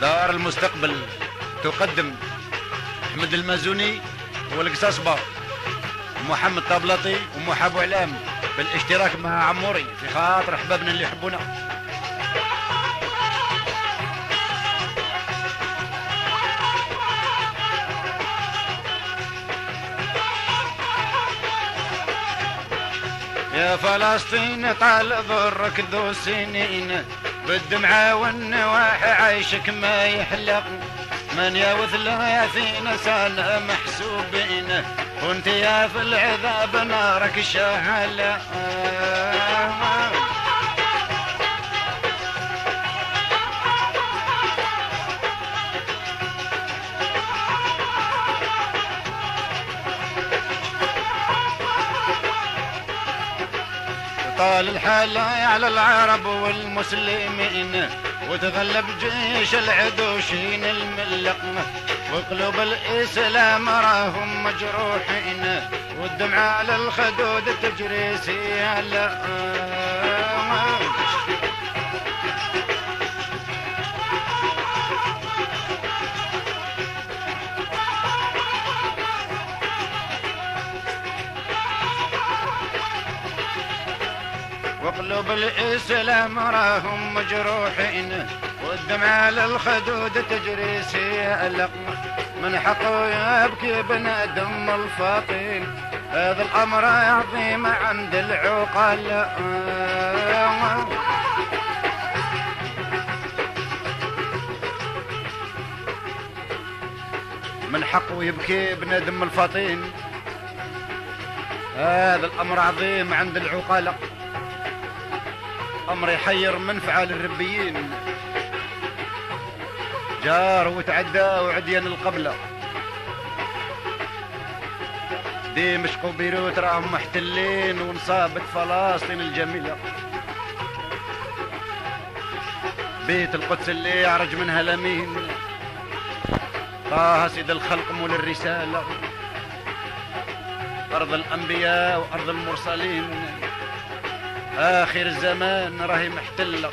دار المستقبل تقدم أحمد المازوني والقصاصبه ومحمد طبلطي ومحب علام بالاشتراك مع عموري في خاطر أحبابنا اللي يحبونا. يا فلسطين طال ضرك ذو سنين بالدمعة والنواحي عيشك ما يحلق. من يا وثلاثين سنة محسوبين وانت يا في العذاب نارك شهلة طال الحال على العرب والمسلمين وتغلب جيش العدو شين الملق وقلوب الإسلام راهم مجروحين والدمعة على الخدود تجري سيالة وقلوب الإسلام راهم مجروحين والدمع على الخدود تجري سيالق من حقه يبكي بنادم الفاطين هذا الأمر عظيم عند العقلاء من حقه يبكي بندم الفاطين هذا الأمر عظيم عند العقلاء أمر يحير منفعة للربيين جار وتعدى وعديان القبلة. دمشق وبيروت راهم محتلين ونصابت فلسطين الجميلة. بيت القدس اللي يعرج منها لمين طه سيد الخلق مول الرسالة. أرض الأنبياء وأرض المرسلين. آخر الزمان راهي محتلة.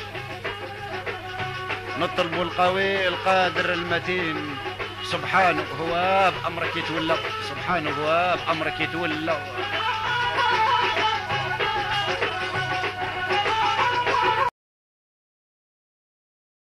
نطلب القوي القادر المتين. سبحانه هو بأمرك يتولى. سبحانه هو بأمرك يتولى.